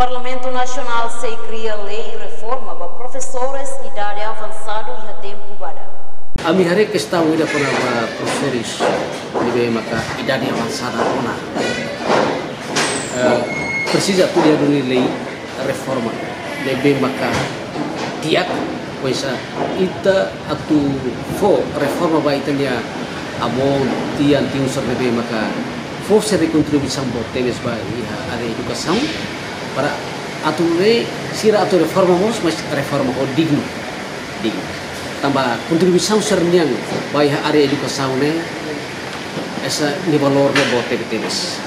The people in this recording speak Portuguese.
Parlamento Nacional se cria lei e reforma para professores idade avançada e tempo bada. A minha questão ainda para professores de maka idade avançada ona. Uh, precisa tudo de lei reforma de bem maka tiak pois ita atu fo reforma vai tanya abon tian tiu serbe maka fo se contribuição por tenes vai a educação para ature sira ature reforma mos mas reforma o digno. Digno. Tambah contribuição serniang bai area educação ne essa ni valor tenes